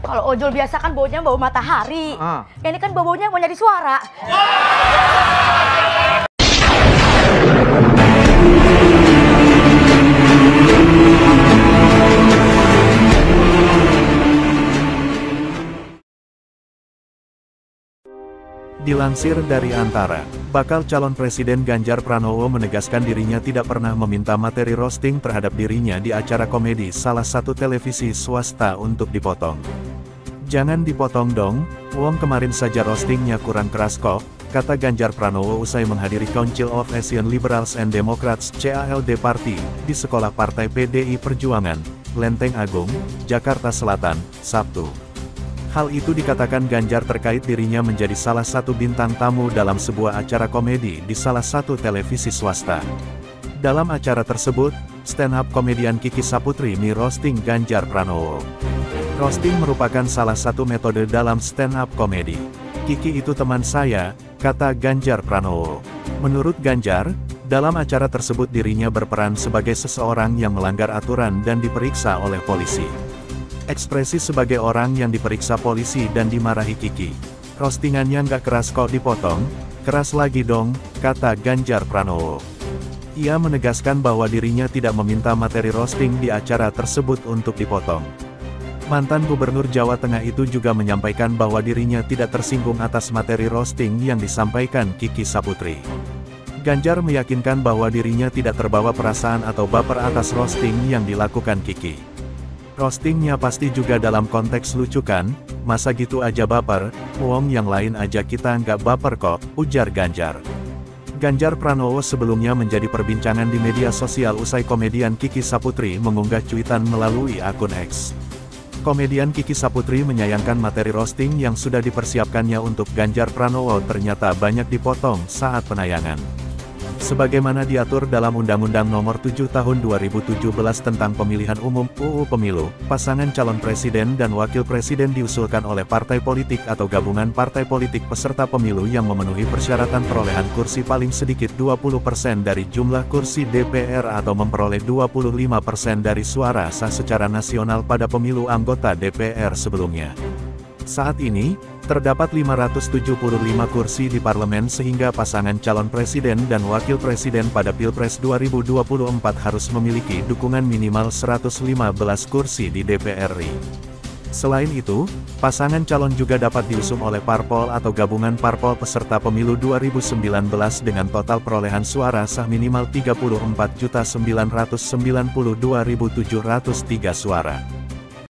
Kalau ojol biasa kan baunya bau matahari. Ah. Ini kan bau-baunya mau nyari suara. Dilansir dari Antara, bakal calon presiden Ganjar Pranowo menegaskan dirinya tidak pernah meminta materi roasting terhadap dirinya di acara komedi salah satu televisi swasta untuk dipotong. Jangan dipotong dong, wong kemarin saja roastingnya kurang keras kok, kata Ganjar Pranowo usai menghadiri Council of Asian Liberals and Democrats CALD Party, di sekolah partai PDI Perjuangan, Lenteng Agung, Jakarta Selatan, Sabtu. Hal itu dikatakan Ganjar terkait dirinya menjadi salah satu bintang tamu dalam sebuah acara komedi di salah satu televisi swasta. Dalam acara tersebut, stand-up komedian Kiki Saputri mi roasting Ganjar Pranowo. Roasting merupakan salah satu metode dalam stand-up komedi. Kiki itu teman saya, kata Ganjar Pranowo. Menurut Ganjar, dalam acara tersebut dirinya berperan sebagai seseorang yang melanggar aturan dan diperiksa oleh polisi. Ekspresi sebagai orang yang diperiksa polisi dan dimarahi Kiki. Roastingannya nggak keras kok dipotong, keras lagi dong, kata Ganjar Pranowo. Ia menegaskan bahwa dirinya tidak meminta materi roasting di acara tersebut untuk dipotong. Mantan Gubernur Jawa Tengah itu juga menyampaikan bahwa dirinya tidak tersinggung atas materi roasting yang disampaikan Kiki Saputri. Ganjar meyakinkan bahwa dirinya tidak terbawa perasaan atau baper atas roasting yang dilakukan Kiki. Roastingnya pasti juga dalam konteks lucu kan, masa gitu aja baper, wong yang lain aja kita nggak baper kok, ujar Ganjar. Ganjar Pranowo sebelumnya menjadi perbincangan di media sosial usai komedian Kiki Saputri mengunggah cuitan melalui akun X. Komedian Kiki Saputri menyayangkan materi roasting yang sudah dipersiapkannya untuk Ganjar Pranowo ternyata banyak dipotong saat penayangan. Sebagaimana diatur dalam Undang-Undang Nomor 7 Tahun 2017 tentang Pemilihan Umum UU Pemilu, pasangan calon presiden dan wakil presiden diusulkan oleh partai politik atau gabungan partai politik peserta pemilu yang memenuhi persyaratan perolehan kursi paling sedikit 20% dari jumlah kursi DPR atau memperoleh 25% dari suara sah secara nasional pada pemilu anggota DPR sebelumnya. Saat ini, terdapat 575 kursi di parlemen sehingga pasangan calon presiden dan wakil presiden pada Pilpres 2024 harus memiliki dukungan minimal 115 kursi di DPR RI. Selain itu, pasangan calon juga dapat diusung oleh parpol atau gabungan parpol peserta pemilu 2019 dengan total perolehan suara sah minimal 34.992.703 suara.